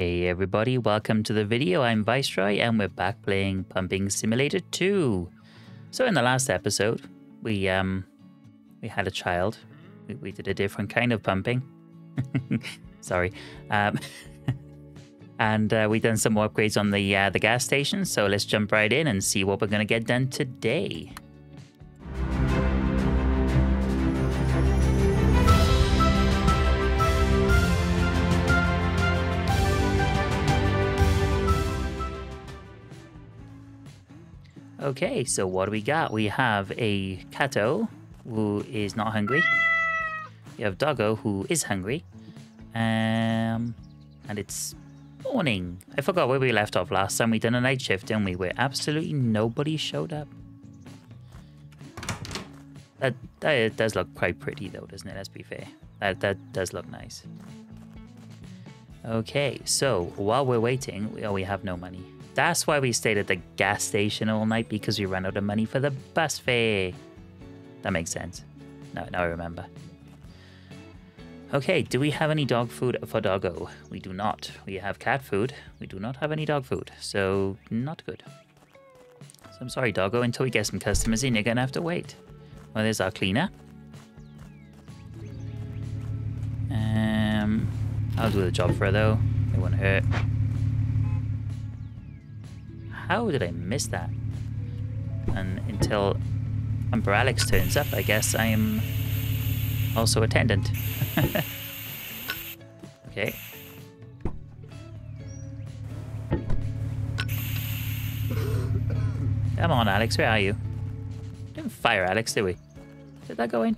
Hey everybody, welcome to the video. I'm Vyseroy and we're back playing Pumping Simulator 2. So in the last episode, we um we had a child. We, we did a different kind of pumping. Sorry. Um and uh, we done some more upgrades on the uh, the gas station. So let's jump right in and see what we're going to get done today. Okay, so what do we got? We have a Cato who is not hungry. We have Doggo who is hungry. Um, and it's morning. I forgot where we left off last time. We done a night shift, didn't we? Where absolutely nobody showed up. That, that does look quite pretty though, doesn't it? Let's be fair. That, that does look nice. Okay, so while we're waiting, we, oh, we have no money. That's why we stayed at the gas station all night because we ran out of money for the bus fare. That makes sense. No, now I remember. Okay, do we have any dog food for Doggo? We do not. We have cat food. We do not have any dog food, so not good. So I'm sorry, Doggo, until we get some customers in, you're gonna have to wait. Well, there's our cleaner. Um, I'll do the job for her though. It won't hurt. How did I miss that? And until Alex turns up, I guess I am also attendant. okay. Come on, Alex, where are you? Didn't fire Alex, did we? Did that go in?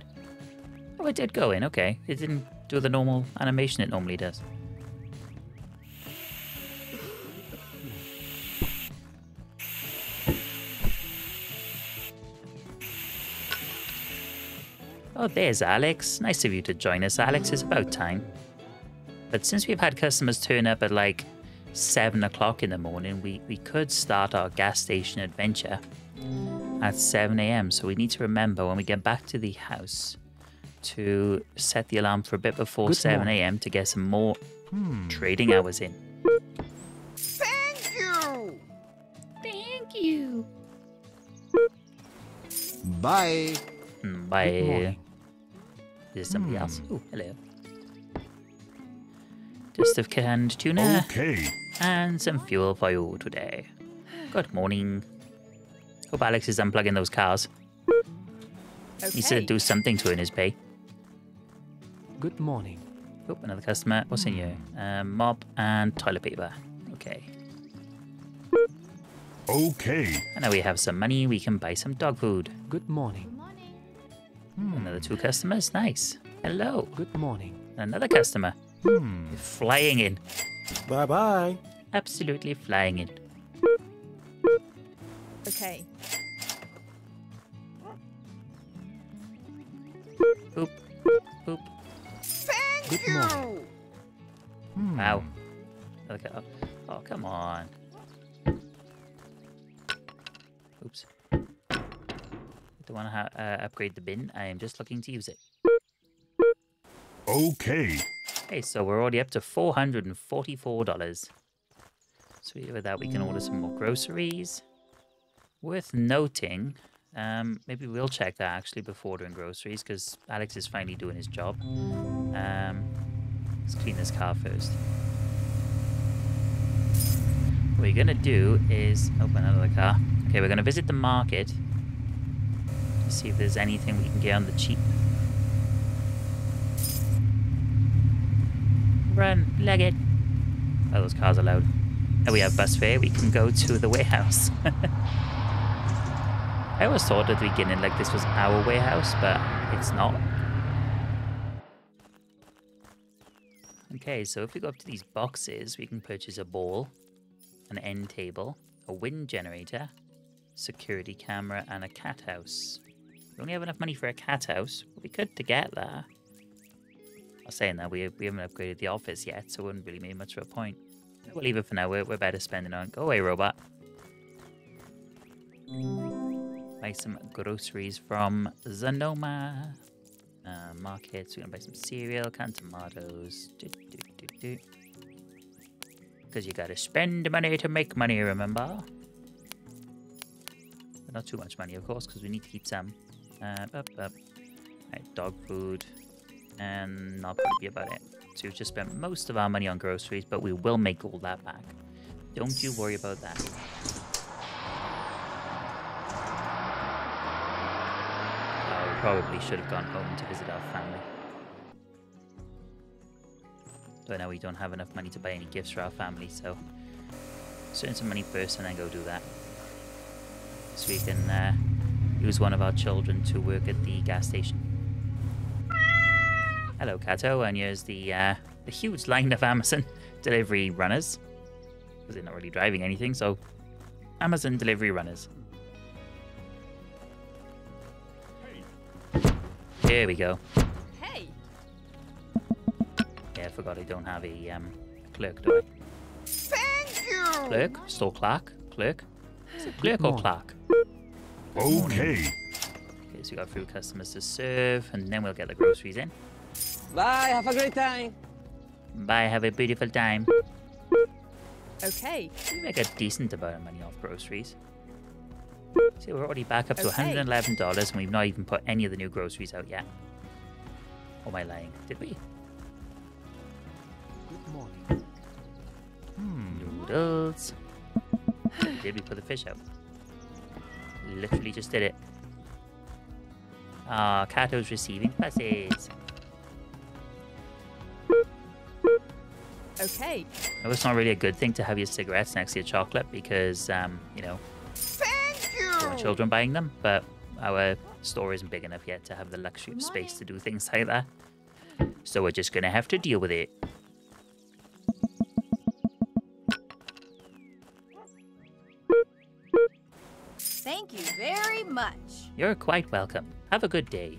Oh, it did go in, okay. It didn't do the normal animation it normally does. Oh, there's Alex. Nice of you to join us, Alex. It's about time. But since we've had customers turn up at like 7 o'clock in the morning, we, we could start our gas station adventure at 7 a.m. So we need to remember when we get back to the house to set the alarm for a bit before Good 7 a.m. to get some more Hmm. trading hours in. Thank you! Thank you. Bye. Mm, Bye. Good. There's somebody Hmm. else. Oh, hello. Just a canned tuna Okay. and some fuel for you today. Good morning. Hope Alex is unplugging those cars. Needs to Okay. do something to earn his pay. Good morning. Oh, another customer. What's in you? Um, mop and toilet paper. Okay. Okay. And now we have some money. We can buy some dog food. Good morning. Hmm. Another two customers. Nice. Hello. Good morning. Another customer. Hmm. Flying in. Bye bye. Absolutely flying in. Okay. Boop. Boop. Thank Good you! morning. Hmm. Wow. Okay. Oh, oh, come on. Don't want to uh, upgrade the bin. I am just looking to use it. Okay. Okay, so we're already up to $444. So with that, we can order some more groceries. Worth noting, um, maybe we'll check that actually before ordering groceries because Alex is finally doing his job. Um, let's clean this car first. What we're gonna do is open another car. Okay, we're gonna visit the market to see if there's anything we can get on the cheap. Run, leg it. Oh, those cars are loud. And we have bus fare. We can go to the warehouse. I always thought at the beginning like this was our warehouse, but it's not. Okay, so if we go up to these boxes, we can purchase a ball, an end table, a wind generator, security camera, and a cat house. We only have enough money for a cat house. We could to get there. I was saying that we, we haven't upgraded the office yet, so it wouldn't really make much of a point. We'll leave it for now. We're, we're better spending on. Go away, robot. Buy some groceries from Zanoma. Uh, markets. We're gonna buy some cereal, canned tomatoes. Do, do, do, do. Because you gotta spend money to make money, remember? But not too much money, of course, because we need to keep some. Uh, up, up. Right, dog food. And that'll probably be about it. So we've just spent most of our money on groceries, but we will make all that back. Don't you worry about that. Uh, we probably should have gone home to visit our family. But now we don't have enough money to buy any gifts for our family, so spend some money first and then go do that. So we can uh, use one of our children to work at the gas station. Hello, Kato, and here's the uh, the huge line of Amazon delivery runners. Because they're not really driving anything, so Amazon delivery runners. Here we go. Hey! Yeah, I forgot I don't have a um, clerk, do I? Thank you! Clerk? Store clerk? Clerk? Is it clerk or clerk? Okay. Okay, so we got food customers to serve, and then we'll get the groceries in. Bye, have a great time. Bye, have a beautiful time. Okay. We make a decent amount of money off groceries. See, we're already back up to Okay. $111, and we've not even put any of the new groceries out yet. Or am I lying? Did we? Good morning. Noodles. Did we put the fish out? Literally just did it. Ah, Kato's receiving passes. Okay. It's not really a good thing to have your cigarettes next to your chocolate because, um, you know, Thank you! children buying them, but our store isn't big enough yet to have the luxury of space to do things like that. So we're just gonna have to deal with it. Thank you very much. You're quite welcome. Have a good day.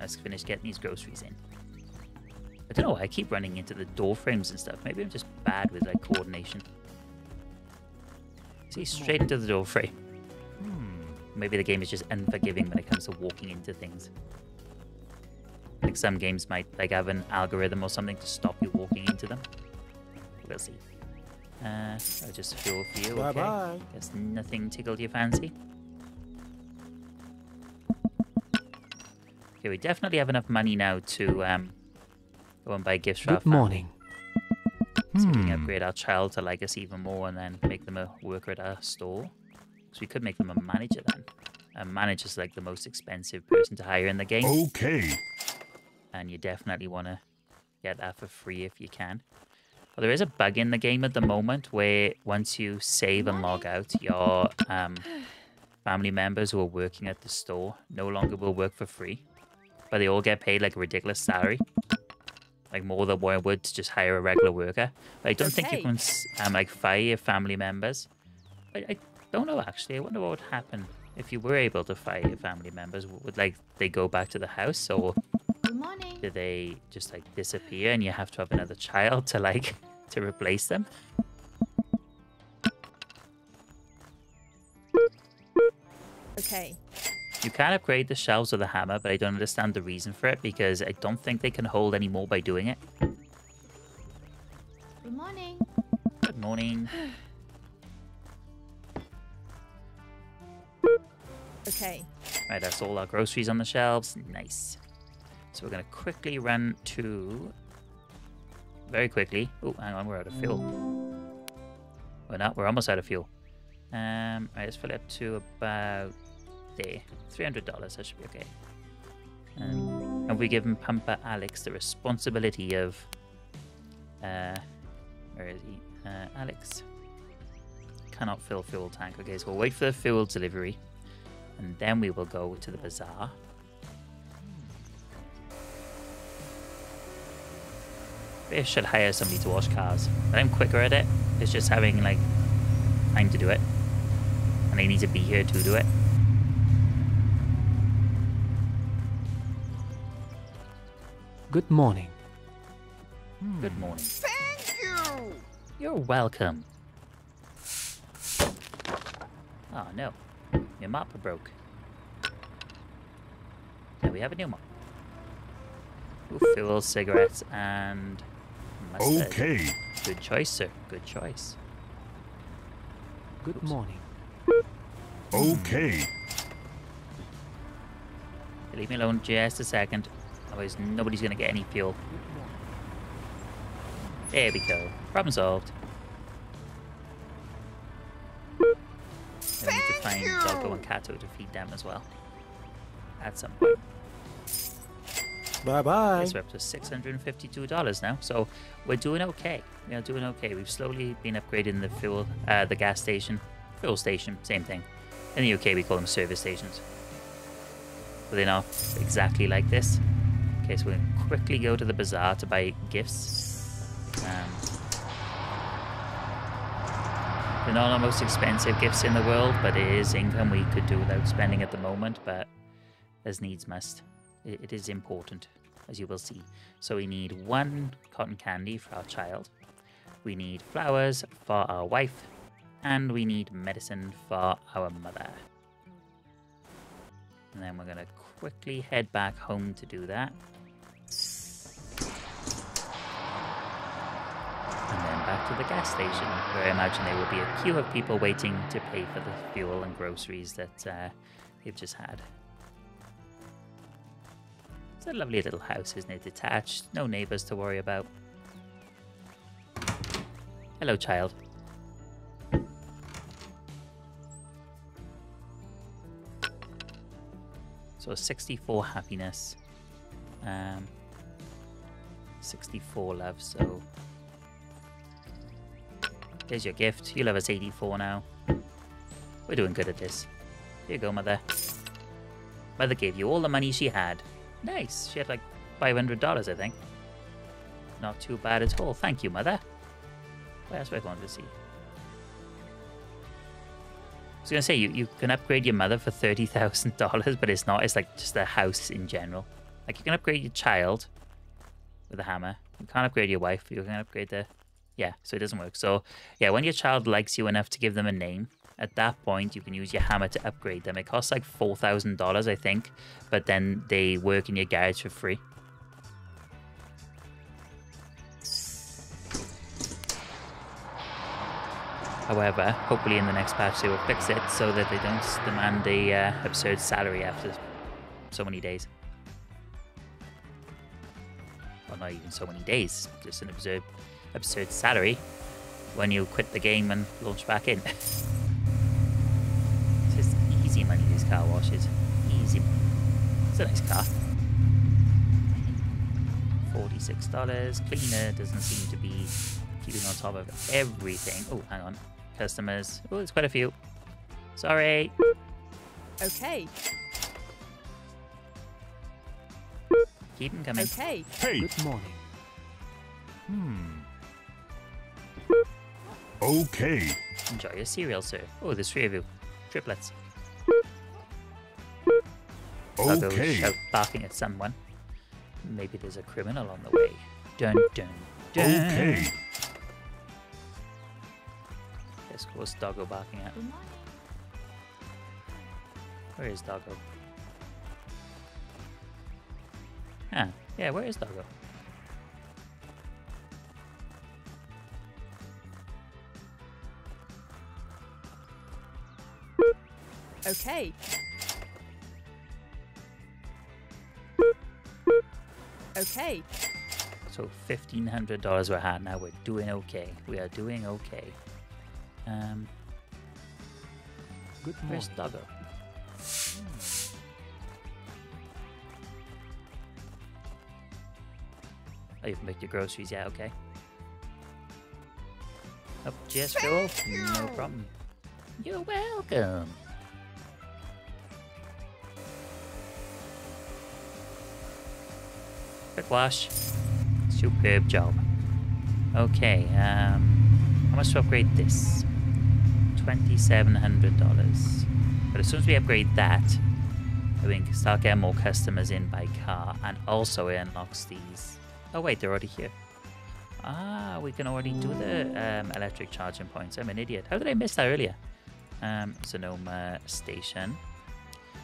Let's finish getting these groceries in. I don't know why I keep running into the door frames and stuff. Maybe I'm just bad with like coordination. See, straight into the door frame. Hmm. Maybe the game is just unforgiving when it comes to walking into things. Like some games might like have an algorithm or something to stop you walking into them. We'll see. Uh, oh, just fuel for you. Bye okay. bye. Guess nothing tickled your fancy. Okay, we definitely have enough money now to um, go and buy gifts for our Good family. morning. So we can Hmm. upgrade our child to like us even more and then make them a worker at our store. So we could make them a manager then. A manager's like the most expensive person to hire in the game. Okay. And you definitely want to get that for free if you can. Well, there is a bug in the game at the moment where once you save and log out, your um, family members who are working at the store no longer will work for free. But they all get paid like a ridiculous salary. Like more than one would to just hire a regular worker. But I don't think you can um, like fire your family members. I, I don't know actually. I wonder what would happen if you were able to fire your family members. Would like they go back to the house or do they just like disappear and you have to have another child to like to replace them? Okay. You can upgrade the shelves with a hammer, but I don't understand the reason for it because I don't think they can hold any more by doing it. Good morning. Good morning. Okay. Right, that's all our groceries on the shelves. Nice. So we're gonna quickly run to very quickly. Oh, hang on, we're out of fuel. We're not. We're almost out of fuel. Um, right, let's fill it up to about there. Three hundred dollars. That should be okay. Um, and we given Pampa Alex the responsibility of. Uh, where is he? Uh, Alex cannot fill fuel tank. Okay, so we'll wait for the fuel delivery, and then we will go to the bazaar. I should hire somebody to wash cars. I'm quicker at it. It's just having like time to do it. And they need to be here to do it. Good morning. Hmm. Good morning. Thank you! You're welcome. Oh no. Your mop broke. Now we have a new mop. Ooh, fuel, cigarettes, and mustard. Okay. Good choice, sir. Good choice. Good morning. Okay. Leave me alone just a second. Otherwise, nobody's going to get any fuel. There we go. Problem solved. And we need to find Thank Doggo and Kato to feed them as well. At some point. Bye bye. Yes, we're up to $652 now. So we're doing okay. We are doing okay. We've slowly been upgrading the fuel, uh, the gas station, fuel station, same thing. In the UK, we call them service stations. But they're not exactly like this. Okay, so we're going to quickly go to the bazaar to buy gifts. Um, they're not the most expensive gifts in the world, but it is income we could do without spending at the moment, but as needs must. It, it is important, as you will see. So we need one cotton candy for our child. We need flowers for our wife. And we need medicine for our mother. And then we're going to quickly head back home to do that. And then back to the gas station, where I imagine there will be a queue of people waiting to pay for the fuel and groceries that uh, they've just had. It's a lovely little house, isn't it? Detached, no neighbours to worry about. Hello, child. So 64 happiness. Um, 64 love, so... There's your gift. You love us 84 now. We're doing good at this. Here you go, Mother. Mother gave you all the money she had. Nice. She had like $500, I think. Not too bad at all. Thank you, Mother. What else do I want to see? I was going to say, you, you can upgrade your mother for $30,000, but it's not. It's like just a house in general. Like, you can upgrade your child with a hammer. You can't upgrade your wife. You can upgrade the... Yeah, so it doesn't work. So, yeah, when your child likes you enough to give them a name, at that point, you can use your hammer to upgrade them. It costs like $4,000, I think, but then they work in your garage for free. However, hopefully in the next patch they will fix it so that they don't demand a uh, absurd salary after so many days. Not even so many days, just an absurd, absurd salary when you quit the game and launch back in. it's just easy money, these car washes. Easy. It's a nice car. $46. Cleaner doesn't seem to be keeping on top of everything. Oh, hang on. Customers. Oh, there's quite a few. Sorry. Okay. Keep them coming. Okay. Hey. Good morning. Hmm. Okay. Enjoy your cereal, sir. Oh, there's three of you. Triplets. I'll go Okay. shout barking at someone. Maybe there's a criminal on the way. Dun dun dun. Okay. Yes, what's Doggo barking at? Where is Doggo? Ah, yeah, where is Doggo? Okay. Okay. So fifteen hundred dollars we're had now. We're doing okay. We are doing okay. Um, Good where's morning. Doggo? Oh, you've picked your groceries. Yeah, okay. Oh, just fuel? No problem. You're welcome. Quick wash. Superb job. Okay, um, how much to upgrade this? $2,700. But as soon as we upgrade that, we can start getting more customers in by car. And also it unlocks these. Oh wait, they're already here. Ah, we can already do the um, electric charging points. I'm an idiot. How did I miss that earlier? Um, Sonoma Station.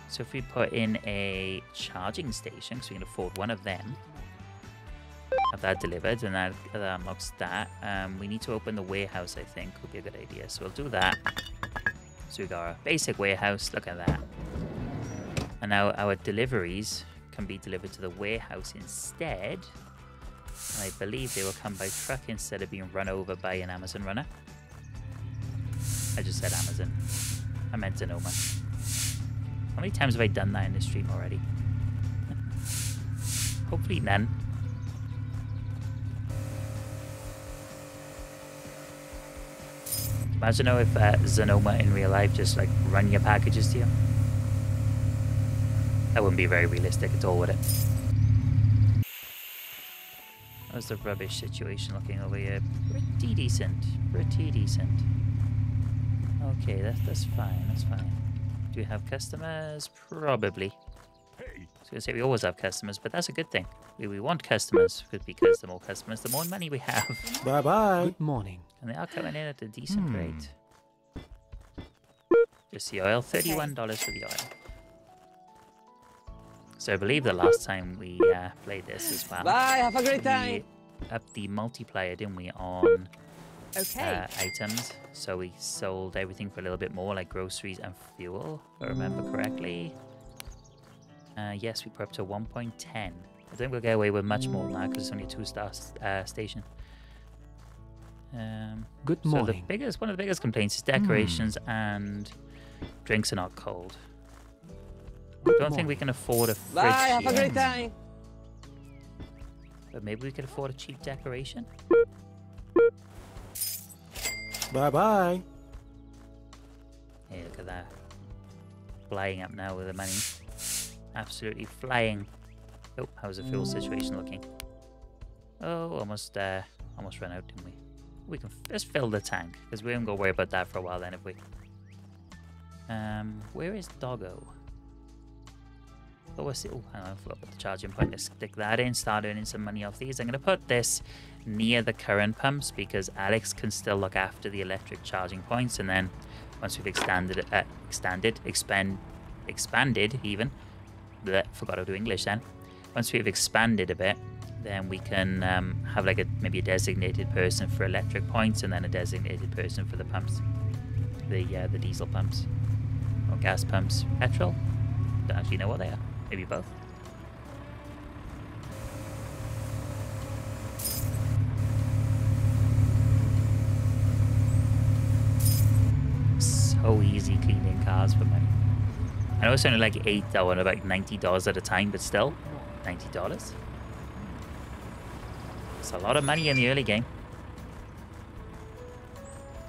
So if we put in a charging station, so we can afford one of them. have that delivered, and that, that unlocks that. Um, we need to open the warehouse, I think, would be a good idea. So we'll do that. So we got our basic warehouse. Look at that. And now our deliveries can be delivered to the warehouse instead. I believe they will come by truck instead of being run over by an Amazon runner. I just said Amazon. I meant Sonoma. How many times have I done that in this stream already? Hopefully none. Imagine though if uh, in real life just like run your packages to you. That wouldn't be very realistic at all, would it? How's the rubbish situation looking over here? Pretty decent. Pretty decent. Okay, that's that's fine. That's fine. Do we have customers? Probably. Hey, I was going to say we always have customers, but that's a good thing. We, we want customers because- because the more customers, the more money we have. Bye bye. Good morning. And they are coming in at a decent Hmm. rate. Just the oil, $31 for the oil. So I believe the last time we uh, played this as well, Bye, have a great time. we time. upped the multiplier, didn't we, on Okay. uh, items. So we sold everything for a little bit more, like groceries and fuel, if I remember correctly. Uh, yes, we put up to 1.10. I think we'll get away with much more than that because it's only a two-star uh, station. Um, Good so the morning. biggest, one of the biggest complaints is decorations and drinks are not cold. Good Don't think we can afford a fridge Bye, have a great time. but maybe we could afford a cheap decoration. Bye bye. Hey, look at that. Flying up now with the money. Absolutely flying. Oh, how's the fuel situation looking? Oh, almost uh, almost ran out, didn't we? We can f- just fill the tank, because we haven't got to worry about that for a while then, if we. Um, where is Doggo? Oh, it? Oh, hang on, I forgot about the charging point. Let's stick that in, start earning some money off these. I'm going to put this near the current pumps because Alex can still look after the electric charging points, and then once we've extended, uh, extended, expand, expanded even, bleh, forgot how to do English then. Once we've expanded a bit, then we can um, have like a maybe a designated person for electric points, and then a designated person for the pumps, the uh, the diesel pumps, or gas pumps, petrol. Don't actually know what they are. Maybe both. So easy cleaning cars for money. I know it's only like eight or about ninety dollars at a time, but still, ninety dollars. It's a lot of money in the early game.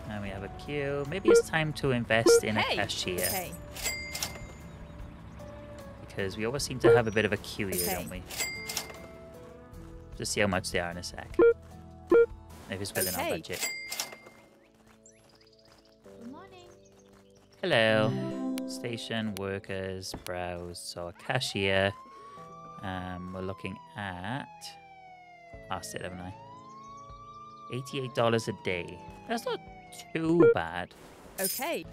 And we have a queue. Maybe it's time to invest in a Hey. cashier Okay. Because we always seem to have a bit of a queue here, Okay. don't we? Just see how much they are in a sec. Maybe it's within our budget. Good morning. Hello. Station workers browse. So a cashier. Um, we're looking at. Past it, haven't I? Eighty-eight dollars a day. That's not too bad. Okay.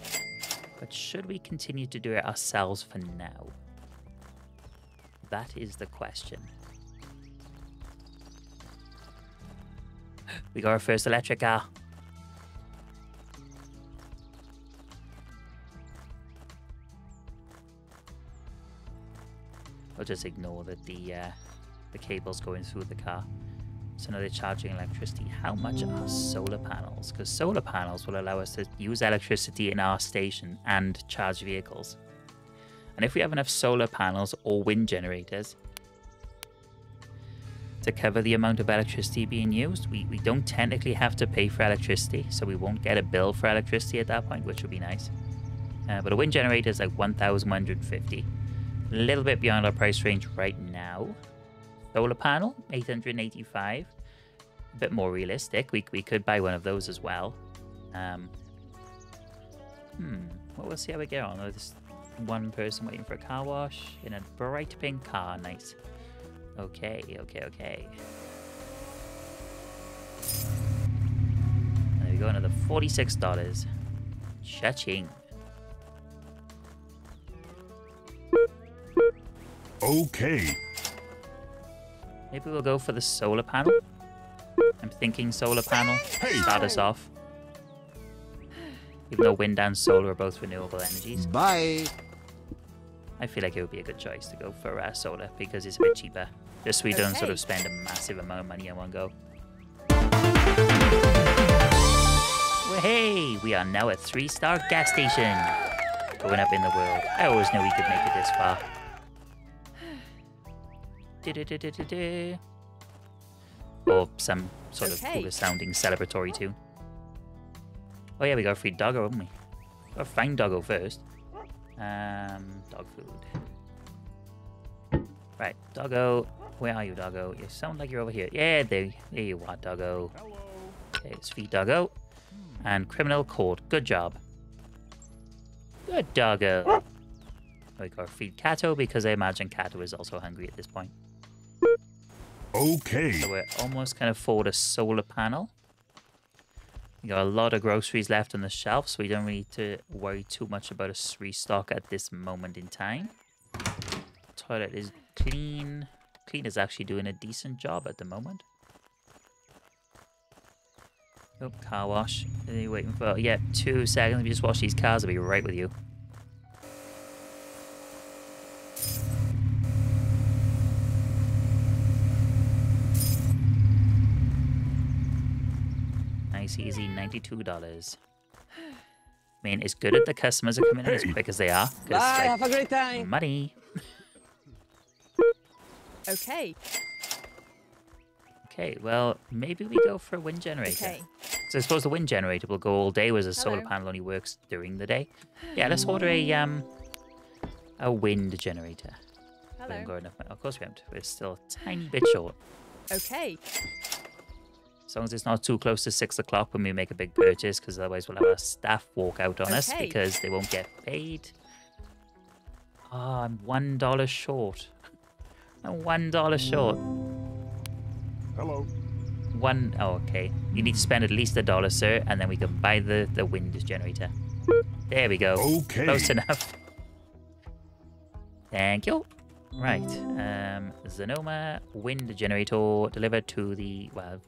But should we continue to do it ourselves for now? That is the question. We got our first electric car. I'll just ignore that the uh, the cable's going through the car. So now they're charging electricity. How much are solar panels? Because solar panels will allow us to use electricity in our station and charge vehicles. And if we have enough solar panels or wind generators to cover the amount of electricity being used, we, we don't technically have to pay for electricity, so we won't get a bill for electricity at that point, which would be nice. Uh, but a wind generator is like 1,150. A little bit beyond our price range right now. Solar panel, 885. A bit more realistic. We, we could buy one of those as well. Um, hmm. Well, we'll see how we get on. There's one person waiting for a car wash in a bright pink car. Nice. Okay, okay, okay. There we go, another $46. Cha-ching. Okay. Maybe we'll go for the solar panel. I'm thinking solar panel. Start us off. Even though wind and solar are both renewable energies, Bye. I feel like it would be a good choice to go for uh, solar because it's a bit cheaper. Just so we don't sort of spend a massive amount of money in one go. Well, hey, we are now at three star gas station. Going up in the world. I always knew we could make it this far. Or some sort of cooler sounding celebratory tune. Oh yeah, we got a free doggo, haven't we? Got to find doggo first. Um, dog food. Right, doggo. Where are you, doggo? You sound like you're over here. Yeah, there, there you are, doggo. Hello. Okay, let's feed doggo. And criminal court. Good job. Good doggo. We got to feed Cato because I imagine Cato is also hungry at this point. Okay. So we're almost kind of for the solar panel. We got a lot of groceries left on the shelf, so we don't really need to worry too much about a restock at this moment in time. Toilet is clean. Clean is actually doing a decent job at the moment. Oh, car wash. Are you waiting for? Yeah, two seconds. Let me just wash these cars. I'll be right with you. Nice, easy, $92. I mean, it's good that the customers are coming in as quick as they are. Bye, like, have a great time. money. Okay. Okay, well, maybe we go for a wind generator. Okay. So I suppose the wind generator will go all day, whereas a solar panel only works during the day. Yeah, let's order a um a wind generator. We haven't Hello. got enough money. Of course we haven't. We're still a tiny bit short. Okay. As long as it's not too close to six o'clock when we make a big purchase, because otherwise we'll have our staff walk out on us because they won't get paid. Oh, I'm one dollar short. I'm one dollar short. Hello. One oh okay. You need to spend at least a dollar, sir, and then we can buy the, the wind generator. There we go. Okay. Close enough. Thank you. Right. Um Zanoma wind generator delivered to the well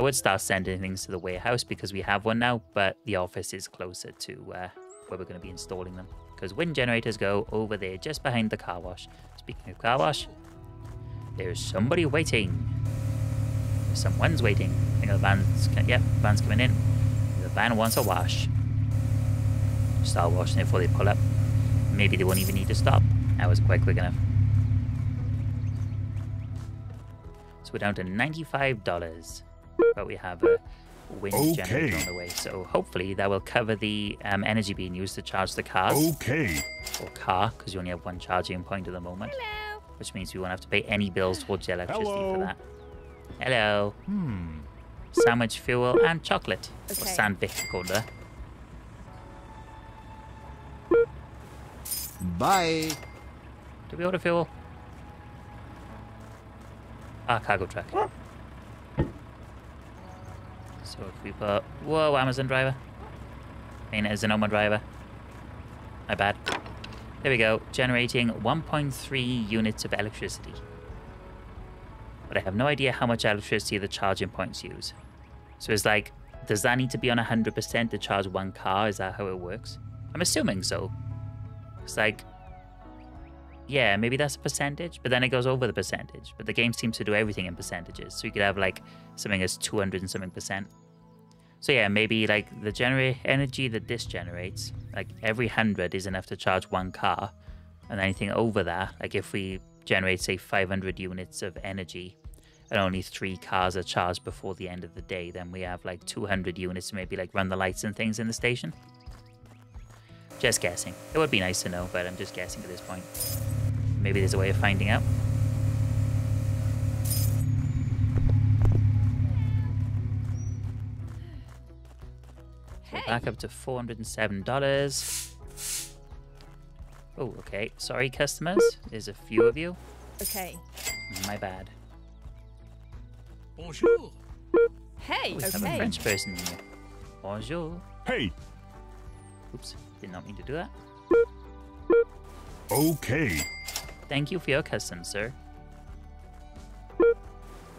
I would start sending things to the warehouse because we have one now, but the office is closer to uh, where we're going to be installing them. Because wind generators go over there just behind the car wash. Speaking of car wash, there's somebody waiting. Someone's waiting. I think the van's, yep, van's coming in. The van wants a wash. Start washing it before they pull up. Maybe they won't even need to stop. That was quite quick enough. So we're down to $95. But we have a wind generator on the way. So hopefully that will cover the um, energy being used to charge the cars. Okay. Or car, because you only have one charging point at the moment. Hello. Which means we won't have to pay any bills towards the electricity Hello. for that. Hello. Hmm. Sandwich fuel and chocolate. Or Okay. sandwich, called that. Bye. Do we order fuel? Ah, cargo truck. So if we put... Whoa, Amazon driver. I mean, as an Oma driver. My bad. There we go. Generating 1.3 units of electricity. But I have no idea how much electricity the charging points use. So it's like, does that need to be on 100% to charge one car? Is that how it works? I'm assuming so. It's like, yeah, maybe that's a percentage, but then it goes over the percentage. But the game seems to do everything in percentages. So you could have like something as 200 and something percent. So yeah, maybe like the generate energy that this generates, like every 100 is enough to charge one car. And anything over that, like if we generate say 500 units of energy and only three cars are charged before the end of the day, then we have like 200 units to maybe like run the lights and things in the station. Just guessing. It would be nice to know, but I'm just guessing at this point. Maybe there's a way of finding out. Back up to $407. Oh, okay. Sorry, customers. There's a few of you. Okay. My bad. Bonjour. Hey. We have a Okay. French person here. Bonjour. Hey. Oops, did not mean to do that. Okay. Thank you for your custom, sir.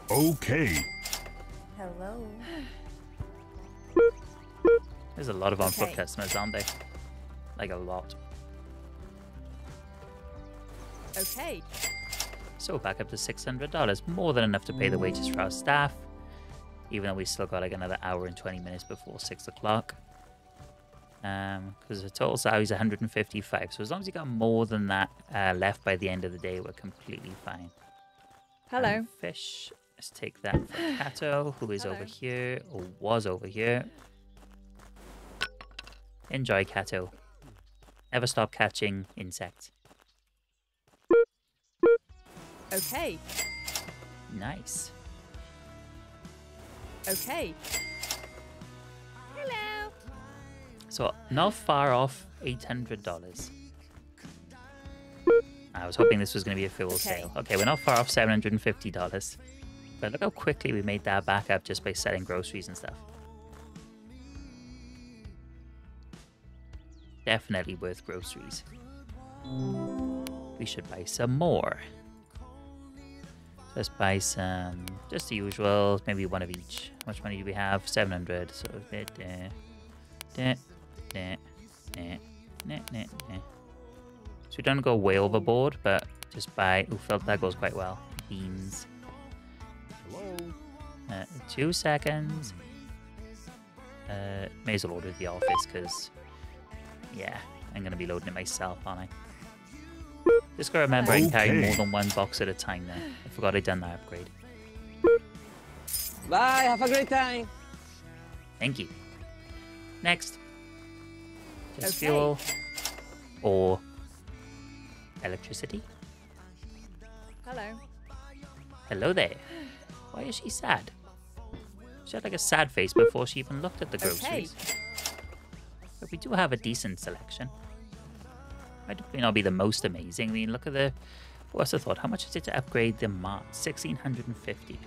Okay. Hello. There's a lot of on-foot Okay. customers, aren't they? Like a lot. Okay. So back up to $600. More than enough to pay the wages for our staff. Even though we still got like another hour and 20 minutes before 6 o'clock. Um, Because the total salary is 155 So as long as you got more than that uh, left by the end of the day, we're completely fine. Hello. Um, fish. Let's take that for Kato, who is over here, or was over here. Enjoy, Kato. Never stop catching insects. Okay. Nice. Okay. Hello. So not far off eight hundred dollars. I was hoping this was going to be a fuel Okay. sale. Okay, we're not far off seven hundred and fifty dollars. But look how quickly we made that back up just by selling groceries and stuff. Definitely worth groceries. We should buy some more. Let's buy some, just the usual, maybe one of each. How much money do we have? 700. So, eh, eh, eh, so we don't go way overboard, but just buy. Ooh, felt that goes quite well. Beans. Uh, two seconds. Uh, may as well order the office because yeah, I'm gonna be loading it myself, aren't I? Just gotta remember I can carry more than one box at a time. Then I forgot I'd done that upgrade. Bye, have a great time. Thank you. Next. Just Okay. fuel or electricity. Hello. Hello there. Why is she sad? She had like a sad face before she even looked at the Okay. But we do have a decent selection. Might may not be the most amazing. I mean, look at the. What's the thought? How much is it to upgrade the Mart? Sixteen hundred and fifty.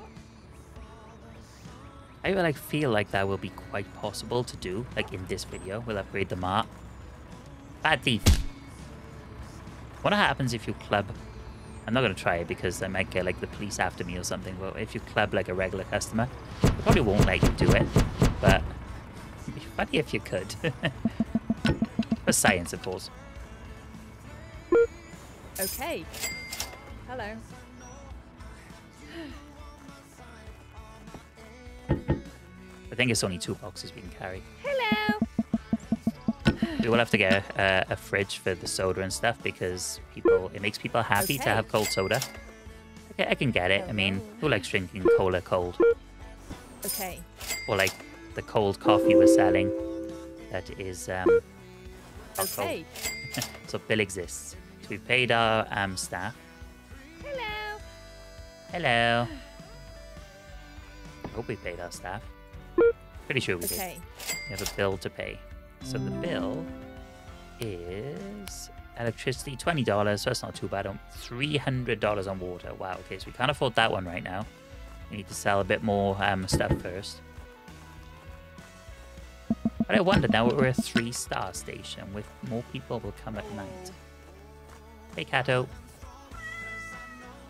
I like feel like that will be quite possible to do. Like in this video, we'll upgrade the Mart. Bad thief. What happens if you club I'm not going to try it because I might get like the police after me or something. But if you club like a regular customer, they probably won't let you do it. But funny if you could. For science, of course. Okay. Hello. I think it's only two boxes we can carry. Hello. We will have to get a, a fridge for the soda and stuff because people it makes people happy to have cold soda. Okay, I can get it. I mean, who likes drinking cola cold? Okay. Or like the cold coffee we're selling that is um. Okay. So bill exists. So we paid our um, staff. Hello. Hello. I hope we paid our staff. Pretty sure we did. Okay. We have a bill to pay. So the bill is electricity, $20. So that's not too bad. Um, $300 on water. Wow. Okay, so we can't afford that one right now. We need to sell a bit more um, stuff first. But I wonder now we're a three star station with more people will come at night. Hey, Kato.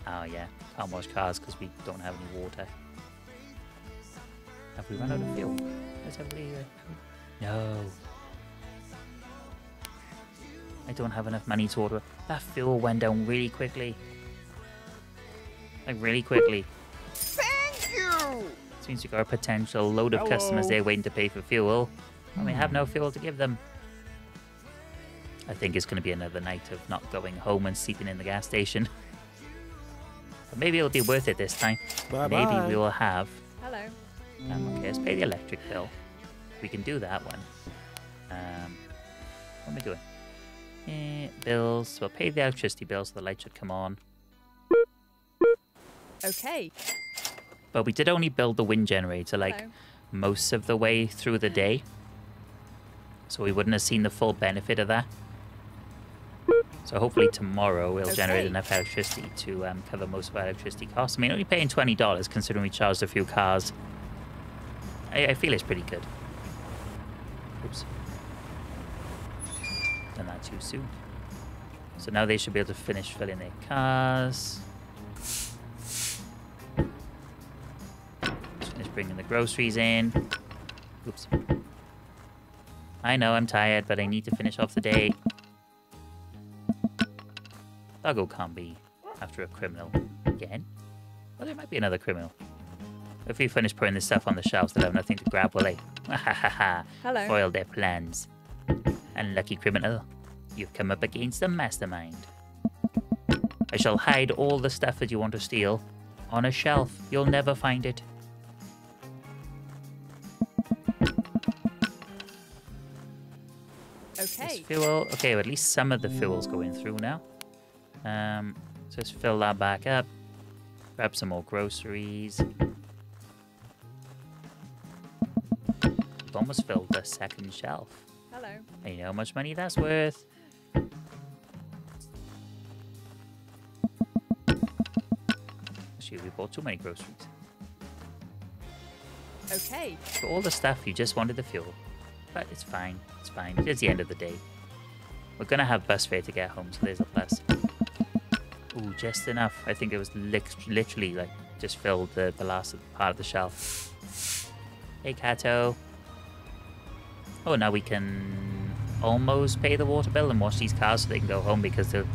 Oh, yeah. Can't wash cars because we don't have any water. Have we run out of fuel? Is everybody. Uh, no. I don't have enough money to order. That fuel went down really quickly. Like, really quickly. Thank you. Seems we got a potential load of customers there waiting to pay for fuel. And we have no fuel to give them. I think it's going to be another night of not going home and sleeping in the gas station. But maybe it'll be worth it this time. Bye maybe bye. we will have. Hello. Um, okay, let's pay the electric bill. We can do that one. Um, what am I doing? Eh, bills. We'll pay the electricity bill so the light should come on. Okay. But we did only build the wind generator like Hello. most of the way through the day. So we wouldn't have seen the full benefit of that. So hopefully tomorrow we'll generate enough electricity to um, cover most of our electricity costs. I mean, only paying twenty dollars considering we charged a few cars. I, I feel it's pretty good. Oops. Done that too soon. So now they should be able to finish filling their cars. bringing the groceries in. Oops. I know I'm tired, but I need to finish off the day. Doggo can't be after a criminal again. Well, there might be another criminal. If we finish putting this stuff on the shelves, they'll have nothing to grab, will they? Ha ha ha. Hello. Foiled their plans. Unlucky criminal. You've come up against a mastermind. I shall hide all the stuff that you want to steal on a shelf. You'll never find it. Fuel. Okay, well, at least some of the fuel's going through now. Um, so let's fill that back up. Grab some more groceries. We've almost filled the second shelf. Hello. And you know how much money that's worth. Actually, we bought too many groceries. Okay. For all the stuff, you just wanted the fuel. But it's fine. It's fine. It's the end of the day. We're gonna have bus fare to get home, so there's a plus. Ooh, just enough. I think it was lit- literally like just filled the, the last part of the shelf. Hey, Kato. Oh, now we can almost pay the water bill and wash these cars so they can go home because they'll,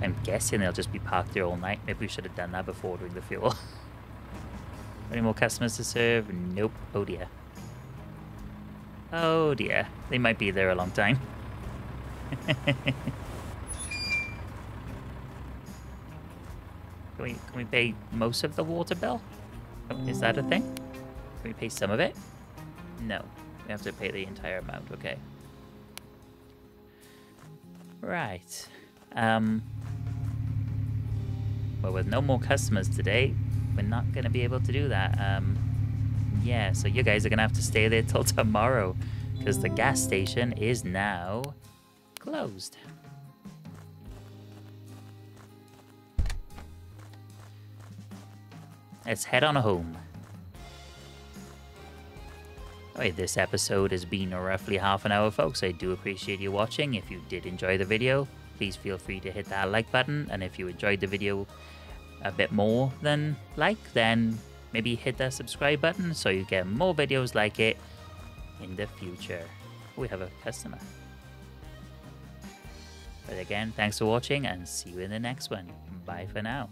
I'm guessing they'll just be parked there all night. Maybe we should have done that before ordering the fuel. Any more customers to serve? Nope. Oh dear. Oh dear. They might be there a long time. can we can we pay most of the water bill? Oh, Is that a thing? Can we pay some of it? No. We have to pay the entire amount, okay. Right. Um well with no more customers today, we're not gonna be able to do that. Um yeah, so you guys are gonna have to stay there till tomorrow because the gas station is now closed. Let's head on home. Alright, this episode has been roughly half an hour, folks. I do appreciate you watching. If you did enjoy the video, please feel free to hit that like button. And if you enjoyed the video a bit more than like, then maybe hit that subscribe button so you get more videos like it in the future. We have a customer. But again, thanks for watching and see you in the next one. Bye for now.